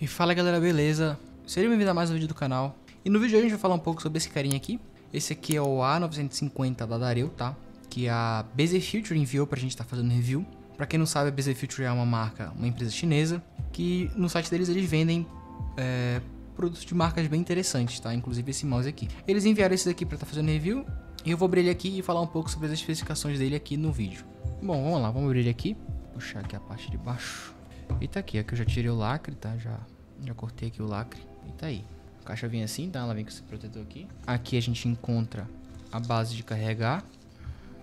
E fala galera, beleza? Seja bem-vindo a mais um vídeo do canal. E no vídeo de hoje a gente vai falar um pouco sobre esse carinha aqui. Esse aqui é o A950 da Dareu, tá? Que a BZ Future enviou pra gente estar tá fazendo review. Pra quem não sabe, a BZ Future é uma marca, uma empresa chinesa, que no site deles eles vendem é, produtos de marcas bem interessantes, tá? Inclusive esse mouse aqui. Eles enviaram esse daqui pra estar tá fazendo review. E eu vou abrir ele aqui e falar um pouco sobre as especificações dele aqui no vídeo. Bom, vamos lá, vamos abrir ele aqui. Puxar aqui a parte de baixo. E tá aqui, aqui eu já tirei o lacre, tá? Já, já cortei aqui o lacre. E tá aí. A caixa vem assim, tá? Ela vem com esse protetor aqui. Aqui a gente encontra a base de carregar.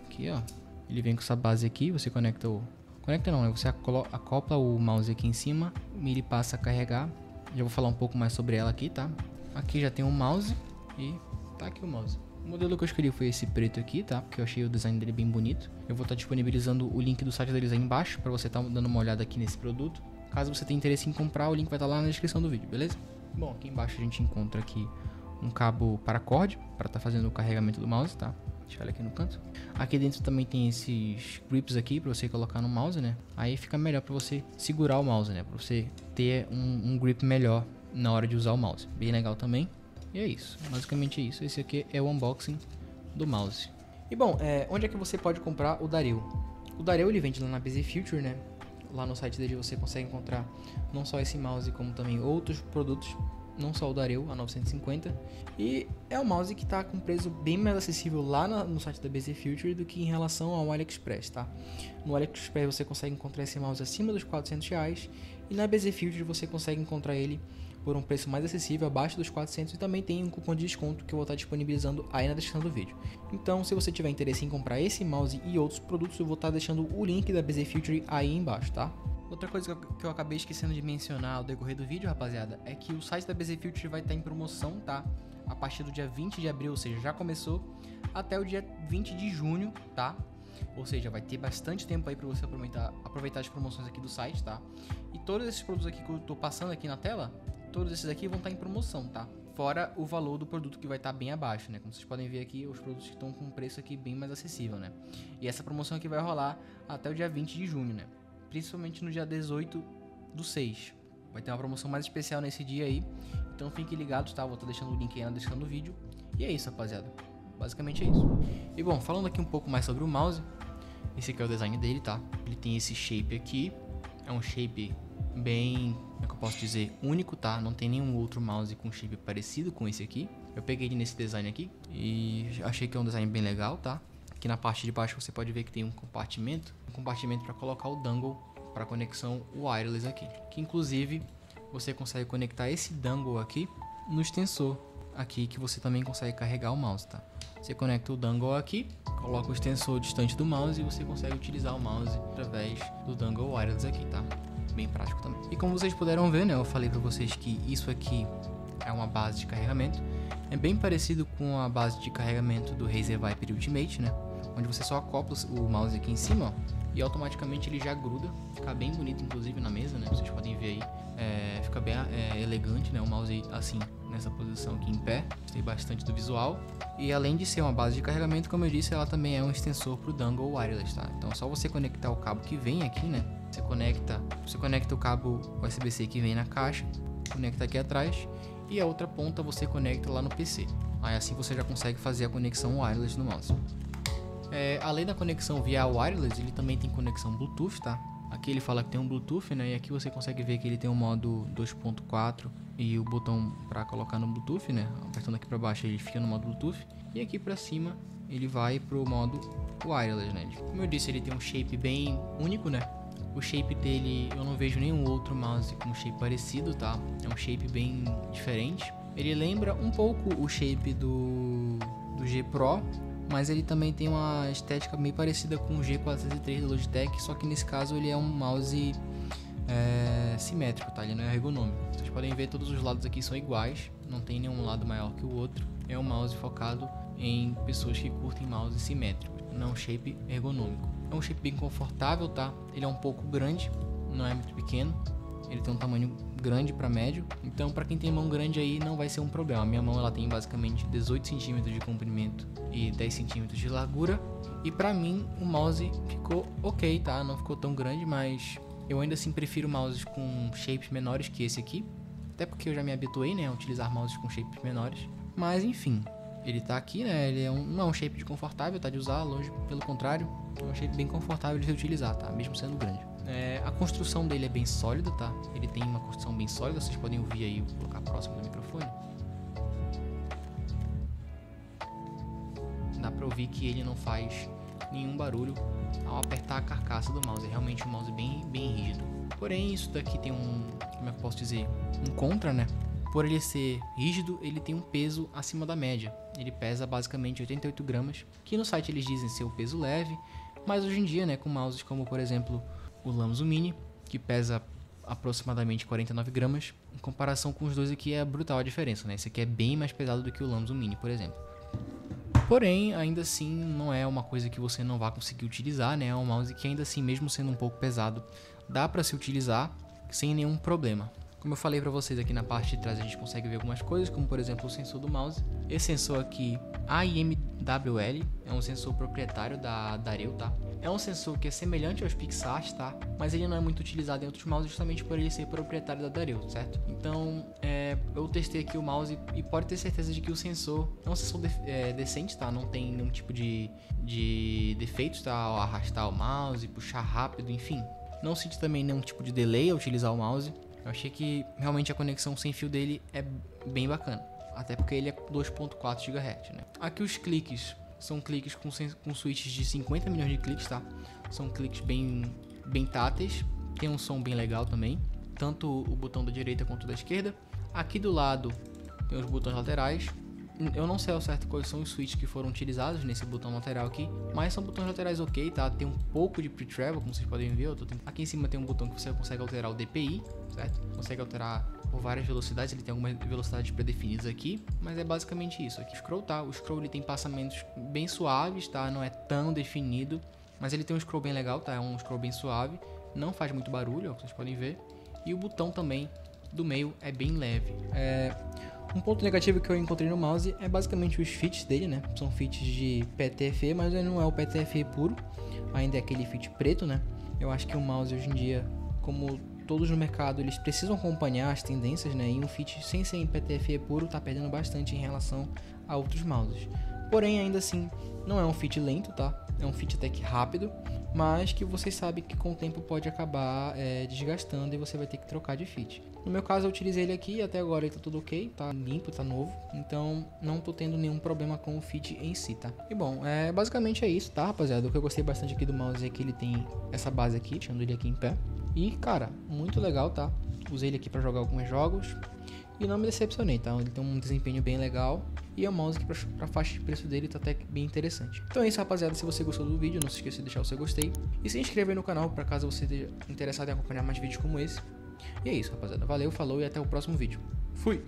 Aqui, ó. Ele vem com essa base aqui, você conecta o... Conecta não, né? Você acopla o mouse aqui em cima e ele passa a carregar. Já vou falar um pouco mais sobre ela aqui, tá? Aqui já tem o um mouse e tá aqui o mouse. O modelo que eu escolhi foi esse preto aqui, tá? Porque eu achei o design dele bem bonito. Eu vou estar tá disponibilizando o link do site deles aí embaixo para você estar tá dando uma olhada aqui nesse produto. Caso você tenha interesse em comprar, o link vai estar tá lá na descrição do vídeo, beleza? Bom, aqui embaixo a gente encontra aqui um cabo paracord para estar fazendo o carregamento do mouse, tá? Deixa ele aqui no canto. Aqui dentro também tem esses grips aqui para você colocar no mouse, né? Aí fica melhor para você segurar o mouse, né? Para você ter um, um grip melhor na hora de usar o mouse. Bem legal também. E é isso, basicamente é isso. Esse aqui é o unboxing do mouse. E bom, é, onde é que você pode comprar o Dareu? O Dareu ele vende lá na BZ Future, né? Lá no site dele você consegue encontrar não só esse mouse, como também outros produtos, não só o Dareu, a 950. E é um mouse que está com preço bem mais acessível lá no site da BZ Future do que em relação ao AliExpress, tá? No AliExpress você consegue encontrar esse mouse acima dos 400 reais e na BZ Future você consegue encontrar ele por um preço mais acessível, abaixo dos 400 e também tem um cupom de desconto que eu vou estar disponibilizando aí na descrição do vídeo. Então, se você tiver interesse em comprar esse mouse e outros produtos, eu vou estar deixando o link da BZ Future aí embaixo, tá? Outra coisa que eu acabei esquecendo de mencionar ao decorrer do vídeo, rapaziada, é que o site da BZ Future vai estar em promoção, tá? A partir do dia 20 de abril, ou seja, já começou, até o dia 20 de junho, tá? Ou seja, vai ter bastante tempo aí para você aproveitar, aproveitar as promoções aqui do site, tá? E todos esses produtos aqui que eu tô passando aqui na tela, todos esses aqui vão estar em promoção, tá? Fora o valor do produto que vai estar bem abaixo, né? Como vocês podem ver aqui, os produtos estão com um preço aqui bem mais acessível, né? E essa promoção aqui vai rolar até o dia 20 de junho, né? Principalmente no dia 18 do 6. Vai ter uma promoção mais especial nesse dia aí. Então fiquem ligados, tá? Vou estar deixando o link aí na descrição do vídeo. E é isso, rapaziada. Basicamente é isso. E bom, falando aqui um pouco mais sobre o mouse. Esse aqui é o design dele, tá? Ele tem esse shape aqui. É um shape bem, como é que eu posso dizer, único, tá? Não tem nenhum outro mouse com chip parecido com esse aqui. Eu peguei nesse design aqui e achei que é um design bem legal, tá? Aqui na parte de baixo você pode ver que tem um compartimento, um compartimento para colocar o dongle para conexão wireless aqui, que inclusive você consegue conectar esse dongle aqui no extensor aqui que você também consegue carregar o mouse, tá? Você conecta o dongle aqui, coloca o extensor distante do mouse e você consegue utilizar o mouse através do dongle wireless aqui, tá? Bem prático também. E como vocês puderam ver, né, eu falei para vocês que isso aqui é uma base de carregamento. É bem parecido com a base de carregamento do Razer Viper Ultimate, né? Onde você só acopla o mouse aqui em cima, ó, e automaticamente ele já gruda. Fica bem bonito, inclusive, na mesa, né? Vocês podem ver aí. É, fica bem é, elegante, né? O mouse assim, nessa posição aqui em pé. Gostei bastante do visual. E além de ser uma base de carregamento, como eu disse, ela também é um extensor para o dongle wireless, tá? Então é só você conectar o cabo que vem aqui, né? Você conecta, você conecta o cabo USB-C que vem na caixa, conecta aqui atrás e a outra ponta você conecta lá no PC. Aí assim você já consegue fazer a conexão wireless no mouse. É, além da conexão via wireless, ele também tem conexão Bluetooth, tá? Aqui ele fala que tem um Bluetooth, né? E aqui você consegue ver que ele tem um modo 2.4 e o botão para colocar no Bluetooth, né? Apertando aqui para baixo ele fica no modo Bluetooth e aqui para cima ele vai pro modo wireless, né? Como eu disse, ele tem um shape bem único, né? O shape dele, eu não vejo nenhum outro mouse com shape parecido, tá? É um shape bem diferente. Ele lembra um pouco o shape do, do G Pro, mas ele também tem uma estética meio parecida com o G403 da Logitech, só que nesse caso ele é um mouse é, simétrico, tá? Ele não é ergonômico. Vocês podem ver todos os lados aqui são iguais, não tem nenhum lado maior que o outro. É um mouse focado em pessoas que curtem mouse simétrico, não shape ergonômico. É um shape bem confortável, tá? Ele é um pouco grande, não é muito pequeno. Ele tem um tamanho grande para médio. Então, para quem tem mão grande aí, não vai ser um problema. A minha mão ela tem basicamente 18 centímetros de comprimento e 10 centímetros de largura. E para mim, o mouse ficou ok, tá? Não ficou tão grande, mas eu ainda assim prefiro mouses com shapes menores que esse aqui. Até porque eu já me habituei, né, a utilizar mouses com shapes menores. Mas enfim, ele tá aqui, né? Ele é um, não é um shape de confortável, tá? De usar, longe, pelo contrário, é um shape bem confortável de utilizar, tá? Mesmo sendo grande. É, a construção dele é bem sólida, tá? Ele tem uma construção bem sólida, vocês podem ouvir aí, vou colocar próximo do microfone. Dá pra ouvir que ele não faz nenhum barulho ao apertar a carcaça do mouse. É realmente um mouse bem, bem rígido. Porém, isso daqui tem um, como é que eu posso dizer, um contra, né? Por ele ser rígido, ele tem um peso acima da média. Ele pesa basicamente 88 gramas, que no site eles dizem ser o peso leve, mas hoje em dia, né, com mouses como por exemplo o Lamzo Mini, que pesa aproximadamente 49 gramas, em comparação com os dois aqui é brutal a diferença, né? Esse aqui é bem mais pesado do que o Lamzo Mini, por exemplo. Porém, ainda assim, não é uma coisa que você não vai conseguir utilizar, né? É um mouse que ainda assim, mesmo sendo um pouco pesado, dá para se utilizar sem nenhum problema. Como eu falei para vocês aqui na parte de trás, a gente consegue ver algumas coisas, como por exemplo o sensor do mouse. Esse sensor aqui, AIMWL, é um sensor proprietário da Dareu, tá? É um sensor que é semelhante aos Pixart, tá? Mas ele não é muito utilizado em outros mouses justamente por ele ser proprietário da Dareu, certo? Então, é, eu testei aqui o mouse e pode ter certeza de que o sensor é um sensor de, é, decente, tá? Não tem nenhum tipo de, de defeitos, tá? Ao arrastar o mouse, puxar rápido, enfim. Não senti também nenhum tipo de delay ao utilizar o mouse. Eu achei que realmente a conexão sem fio dele é bem bacana. Até porque ele é 2.4 GHz, né? Aqui os cliques são cliques com, com switches de 50 milhões de cliques, tá? São cliques bem, bem táteis. Tem um som bem legal também. Tanto o botão da direita quanto da esquerda. Aqui do lado tem os botões laterais. Eu não sei ao certo quais são os switches que foram utilizados nesse botão lateral aqui, mas são botões laterais ok, tá? Tem um pouco de pre-travel, como vocês podem ver. Aqui em cima tem um botão que você consegue alterar o DPI, certo? Consegue alterar por várias velocidades, ele tem algumas velocidades pré-definidas aqui, mas é basicamente isso. Aqui scroll, tá? O scroll ele tem passamentos bem suaves, tá? Não é tão definido, mas ele tem um scroll bem legal, tá? É um scroll bem suave, não faz muito barulho, ó, vocês podem ver. E o botão também do meio é bem leve. É... Um ponto negativo que eu encontrei no mouse é basicamente os fits dele, né? São fits de PTFE, mas não é o PTFE puro, ainda é aquele fit preto, né? Eu acho que o mouse hoje em dia, como todos no mercado, eles precisam acompanhar as tendências, né? E um fit sem ser em PTFE puro tá perdendo bastante em relação a outros mouses. Porém, ainda assim, não é um fit lento, tá? É um fit até que rápido, mas que você sabe que com o tempo pode acabar é, desgastando e você vai ter que trocar de fit. No meu caso eu utilizei ele aqui e até agora ele tá tudo ok, tá limpo, tá novo, então não tô tendo nenhum problema com o fit em si, tá? E bom, é, basicamente é isso, tá rapaziada? O que eu gostei bastante aqui do mouse é que ele tem essa base aqui, deixando ele aqui em pé. E cara, muito legal, tá? Usei ele aqui para jogar alguns jogos, e não me decepcionei, tá? Ele tem um desempenho bem legal. E é um mouse que pra, pra faixa de preço dele tá até bem interessante. Então é isso, rapaziada. Se você gostou do vídeo, não se esqueça de deixar o seu gostei. E se inscrever no canal, para caso você esteja interessado em acompanhar mais vídeos como esse. E é isso, rapaziada. Valeu, falou e até o próximo vídeo. Fui!